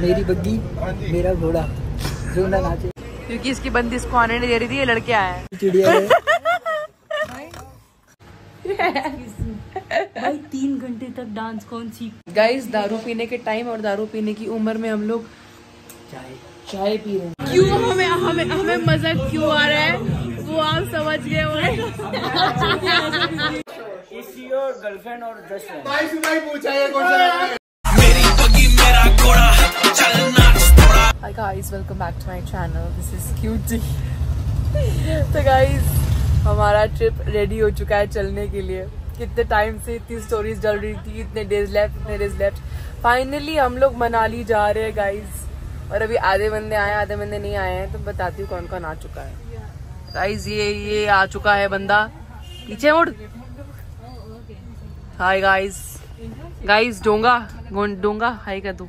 मेरी बग्गी मेरा घोड़ा जो ना नाचे। क्योंकि इसकी बंदी इसको आने नहीं दे रही थी ये लड़के आए हैं। चिड़िया है। भाई तीन घंटे तक डांस कौन सीख गाइस दारू पीने के टाइम और दारू पीने की उम्र में हम लोग चाय चाय पी रहे हैं। क्यों हमें हमें हमें मज़ा क्यों आ रहा है? वो आप समझ गए होंगे। गर्लफ्रेंड और Hi guys, welcome back to my channel. This is Cutie. तो guys, हमारा ट्रिप रेडी हो चुका है चलने के लिए। कितने टाइम से इतनी स्टोरीज चल रही थी इतने डेज़ लेफ़्ट इतने डेज़ लेफ़्ट फाइनली हम लोग मनाली जा रहे हैं गाइस और अभी आधे बंदे आए आधे बंदे नहीं आए हैं तो बताती हूँ कौन कौन आ चुका है। गाइस ये ये आ चुका है बंदा। पीछे मुड़। हाय गाइस गाइस डोंगा। डोंगा हाय कर दो।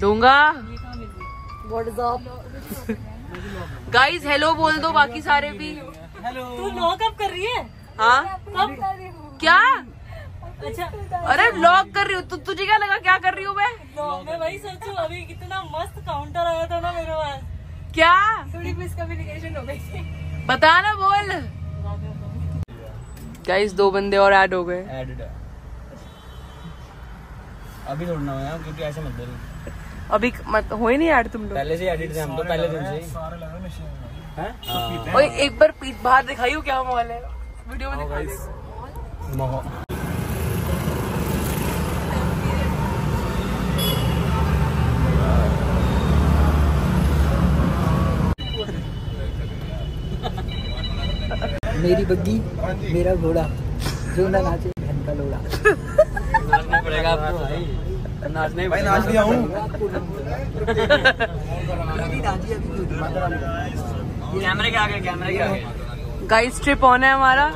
डोंगा। गाइस हेलो बोल दो बाकी सारे भी। तू लॉक अप कर रही है? हाँ? कब? क्या? अच्छा। अरे लॉक कर रही हूँ। तु, तुझे क्या लगा? क्या कर रही हूँ मैं? मैं वही सोचू अभी कितना मस्त काउंटर आया था ना मेरे पास। क्या? थोड़ी मिसकम्युनिकेशन हो गई बता ना बोल। गाइस दो बंदे और ऐड हो गए। एडिड अभी छोड़ना हो क्योंकि ऐसे मत बोलो। अभी मत हो ही नहीं ऐड तुम लोग। पहले से एडिट थे हम तो पहले दिन से ही। हैं? हाँ। ओए एक बार पीठ बाहर दिखाइयो क्या माहौल है? वीडियो में दिखा मोहो मेरी बग्गी मेरा घोड़ा जो ना नाचे बहन का लोड़ा। पड़ेगा आपको। भाई नाचना भाई नाच लिया हूँ। कैमरे के आगे कैमरे के आगे। गाइस ट्रिप ऑन है हमारा।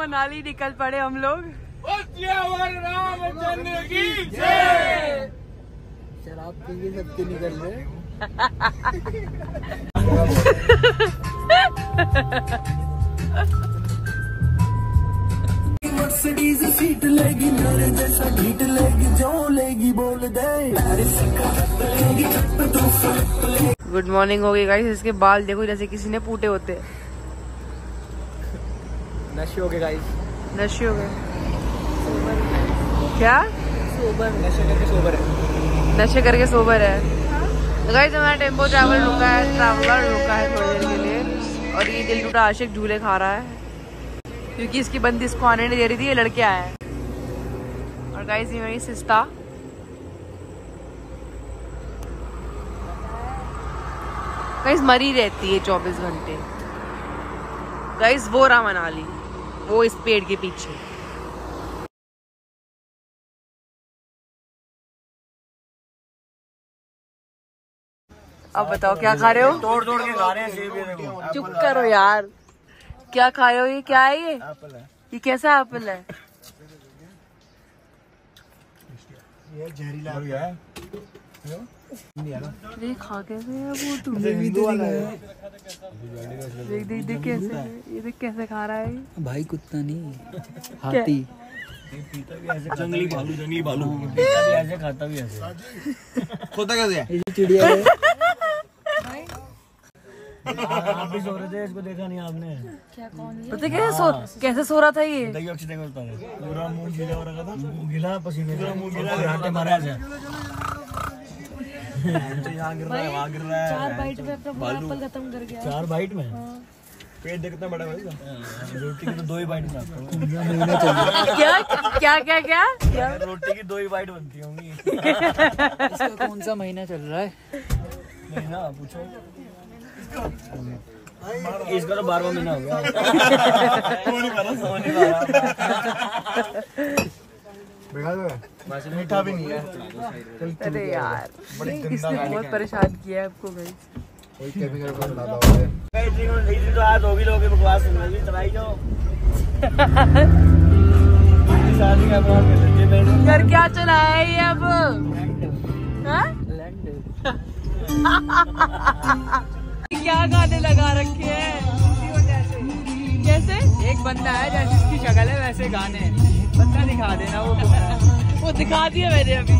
मनाली निकल पड़े हम लोग। शराब पी के सबके निकल रहे मर्सिडीज सीट लेगी मेरे जैसा ढीट लेगी जो लेगी बोल दे गुड मॉर्निंग हो गई गाइस इसके बाल देखो जैसे किसी ने पूटे होते नशे हो गए गाइस नशे हो गए। क्या? नशे करके सोबर है। नशे करके सोबर है। तो गाइस हमारा टेंपो ट्रैवल रुका है ट्रैवलर रुका है थोड़ी देर के लिए। और ये दिल टूटा आशिक झूले खा रहा है। क्योंकि इसकी बंदी इसको आने नहीं दे रही थी ये लड़के आए हैं। और गाइस ये मेरी सिस्टा गाइस मरी रहती है चौबीस घंटे। गाइस वो रहा मनाली वो इस पेड़ के पीछे। अब बताओ क्या खा रहे हो? तोड़ तोड़ के खा रहे हैं चुप करो यार। क्या खाए हो ये? क्या है ये? एप्पल है ये कैसा एप्पल है? ये जहरीला हो। गया है ये खा कैसे है वो तू? है। देख देख देख कैसे ये देख कैसे खा रहा है भाई कुत्ता नहीं हाथी। जंगली भालू जंगली भालू। पीता भी ऐसे खाता भी ऐसे खोता कैसे है? चिड़िया है। आप भी सो रहे थे इसको देखा नहीं आपने। पता कैसे सो कैसे सो रहा था ये? देखिए अच्छी देखो बता रहे पूरा मुँह गीला हो रखा था। मुँह गीला पसीने पूरा मुँह गीला हाथे मारा ऐसे। तो यहाँ गिर रहा है वहाँ गिर रहा है। चार बाइट में अपना पूरा एप्पल खत्म कर गया। चार बाइट में? पेट देखना बड़ा भाई रोटी की तो दो ही बाइट में महीना चल क्या क्या क्या क्या? क्या? रोटी की दो ही बाइट बनती होंगी। कौन सा महीना चल रहा है? महीना पूछो। इसका तो बारहवा महीना हो गया। मीठा भी नहीं है। अरे यार इसने बहुत परेशान किया है आपको भाई है तो आज हो भी लोगे बकवास सुन रही चलाई जाओ शादी का प्लान कर लेते हैं घर क्या चला है ये अब? हाँ? क्या गाने लगा रखे हैं? कैसे? एक बंदा है जैसे इसकी शक्ल है वैसे गाने बंदा दिखा देना वो वो दिखा दिया मैंने अभी।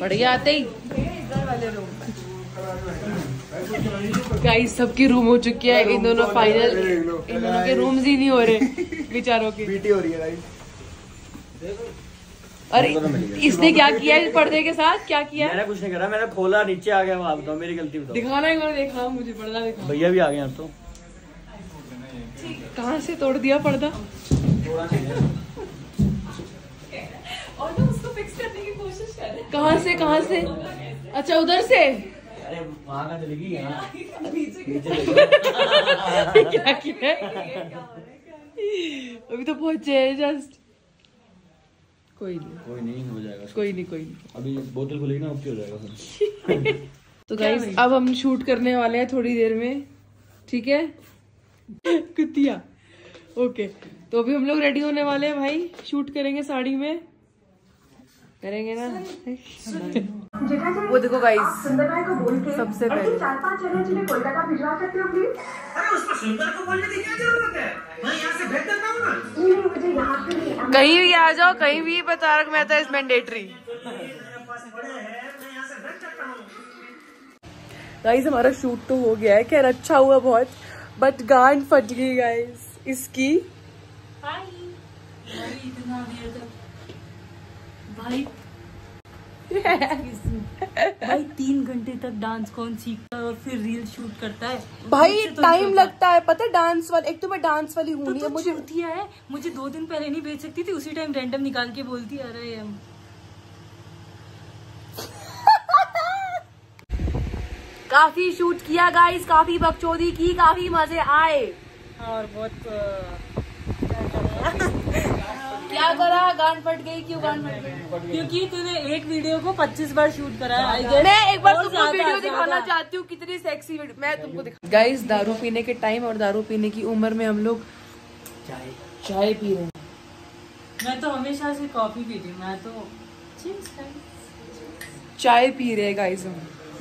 बढ़िया आते ही। गाइस सबकी रूम हो चुकी है। इन दोनों फाइनल इन दोनों के रूम्स ही नहीं हो रहे बेचारों के। पीटी हो रही है गाइस अरे इसने क्या किया इस पर्दे के साथ? क्या किया? मैंने कुछ नहीं करा मैंने खोला नीचे आ गया वहाँ बताओ मेरी गलती बताओ। दिखाना एक बार देखा मुझे पर्दा दिखा भैया भी आ गए अब तो। कहाँ से तोड़ दिया पर्दा? कहाँ से कहाँ से? अच्छा उधर से। अरे वहाँ का चलेगी क्या किया? अभी तो पहुँचे जस्ट कोई नहीं। कोई नहीं हो जाएगा कोई नहीं कोई नहीं। अभी बोतल खुलेगी ना अब हो जाएगा तो गाइस अब हम शूट करने वाले हैं थोड़ी देर में ठीक है? कुतिया। ओके तो अभी हम लोग रेडी होने वाले हैं भाई शूट करेंगे साड़ी में। करेंगे ना? वो देखो गाइस सबसे पहले। चार पाँच जगह जिन्हें कोलकाता भिजवा सकते हो प्लीज़ नहीं नहीं मुझे यहाँ पे कहीं भी आ जाओ कहीं भी Tarak Mehta is mandatory guys हमारा शूट तो हो गया है खैर अच्छा हुआ बहुत। बट गांड फट गई गाइस इसकी? भाई। भाई तीन घंटे तक डांस कौन सीखता है और फिर रील शूट करता है? भाई तो टाइम नहीं लगता है पता है डांस वाली एक तो मैं डांस वाली हूँ तो तू मुझे है मुझे दो दिन पहले नहीं भेज सकती थी उसी टाइम रैंडम निकाल के बोलती आ रहे हम काफ़ी शूट किया गाइस काफ़ी बकचोदी की काफ़ी मज़े आए। और बहुत क्या करा? गांड फट गई क्यों गांड फट गई? क्योंकि तूने एक वीडियो को 25 बार शूट करा है मैं एक बार तुमको वीडियो दिखाना चाहती हूँ कितनी सेक्सी वीडियो मैं तुमको दिखा गाइस दारू पीने के टाइम और दारू पीने की उम्र में हम लोग चाय चाय पी रहे हैं। मैं तो हमेशा से कॉफ़ी पीती हूँ मैं तो चाय पी रहे हैं गाइस हम।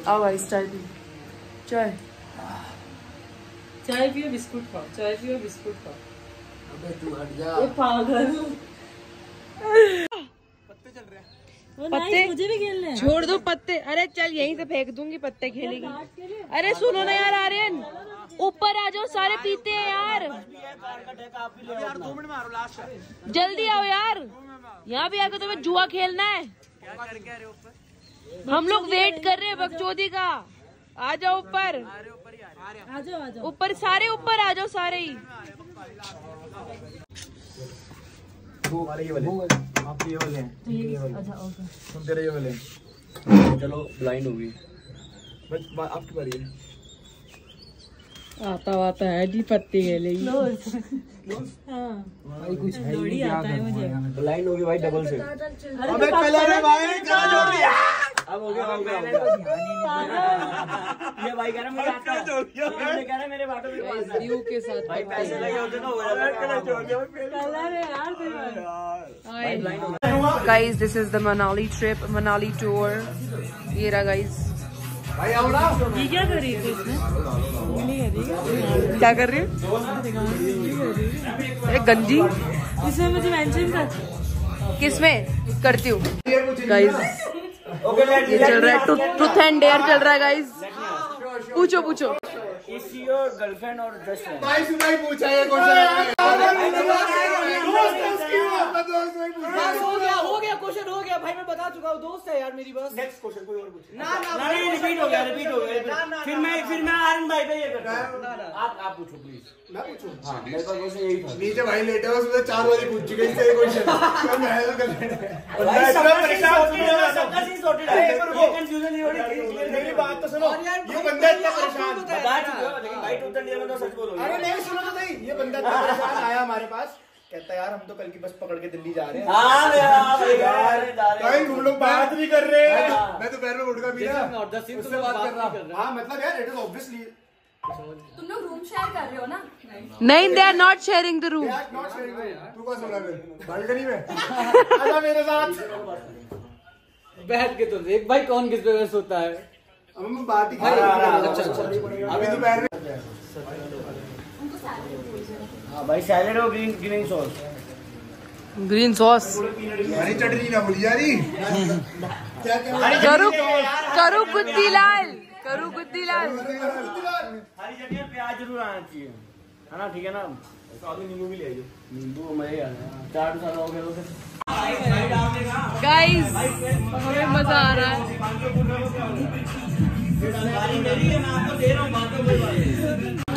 आओ गाइस चाय पी। चाय। चाय पियो बिस्कुट खाओ चाय पियो बिस्कुट खाओ। अबे तू हट ये पागल। पत्ते? मुझे भी खेलने हैं। छोड़ दो पत्ते। अरे चल यहीं से फेंक दूँगी पत्ते खेलेगी। अरे सुनो ना यार आर्यन। ऊपर आ जाओ सारे पीते हैं यार। जल्दी आओ यार। यहाँ भी आके तुम्हें जुआ खेलना है। हम लोग वेट कर रहे हैं बकचोदी का। आ जाओ ऊपर। ऊपर सारे ऊपर आ जाओ सारे ही। हमारे ये वाले। आपके ये वाले हैं। अच्छा ओके। तुम तेरे ये वाले हैं। चलो ब्लाइंड होगी बस आपकी बारी है। आता आता है जी पत्ते के लिए भाई आता है मुझे। ब्लाइंड होगी भाई डबल से। अबे पहले रे भाई क्या जोड़ दिया? अब हो गया हो गया, हो गया। ये भाई कह रहा मुझे आता है ये कह रहा मेरे बाटो के पास है। के साथ भाई पैसे लगे होते ना हो जाता कलर है यार। Guys this is the Manali trip Manali tour ये रहा गाइस भाई आओ ना। ये क्या कर रही थी इसमें? क्या कर रही है? अरे गंजी। इसमें मुझे मेंशन कर। किसमें करती हूँ। गाइस ये चल रहा है ट्रूथ एंड डेयर चल रहा है गाइस पूछो पूछो योर गर्लफ्रेंड और बेस्ट फ्रेंड भाई सुना पूछा ये हो गया हो गया क्वेश्चन हो गया भाई मैं बता चुका हूँ दोस्त है यार मेरी बस। नेक्स्ट क्वेश्चन कोई और पूछ? ना ना नहीं रिपीट हो गया रिपीट हो गया फिर मैं फिर मैं आर्यन भाई पे ये करता हूँ। आप आप पूछो प्लीज़ मैं पूछूँ। हाँ मेरे पास क्वेश्चन यही था। नीचे भाई लेटे हुए उसमें चार वाली पूछ चुके इससे ये क्वेश्चन मैं हेल्प कर लेना भाई सबका इतना सीन है, सबका सीन sorted है। ये confusion नहीं हो रही मेरी बात तो सुनो। ये बंदा इतना परेशान बता चुके लेकिन भाई टूटन दिया में तो सच बोलो। अरे नहीं सुनो तो नहीं ये बंदा इतना परेशान आया हमारे पास। कहता यार हम तो कल की बस पकड़ के दिल्ली जा रहे हैं। हाँ यार यार भाई तुम लोग बात भी कर रहे। हैं हाँ। मैं तो पैर में गुटका पी रहा और दस दिन उससे बात कर रहा। हाँ मतलब यार इट इज़ ऑब्वियसली तुम लोग रूम शेयर कर रहे हो ना? नहीं they are not sharing the room यार नॉट शेयरिंग तू कौन सोना फिर? बालकनी में? आजा मेरे साथ। बैठ के तो देख भाई कौन किस पे होता है? अब हम बात ही कर रहे हैं। अच्छा अच्छा। अभी तो पैर में हाँ भाई सैलेड और green green sauce green sauce हरी चटनी ना भूल यारी करू करू गुद्दी लाल। करू गुद्दी लाल। हरी चटनी प्याज ज़रूर आना चाहिए। है ना ठीक है ना? नींबू भी ले आइए। नींबू मज़े चार साल हो गए तो गाइस हमें मज़ा आ रहा है।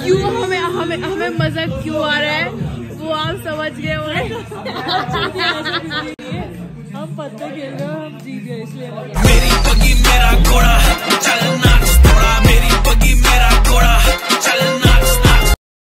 क्यों हमें हमें हमें मज़ा क्यों आ रहा है? वो आप समझ गए हम पत्ते खेल रहे हम जीत गए इसलिए। मेरी पगी मेरा घोड़ा चलना थोड़ा। मेरी पगी मेरा घोड़ा चलना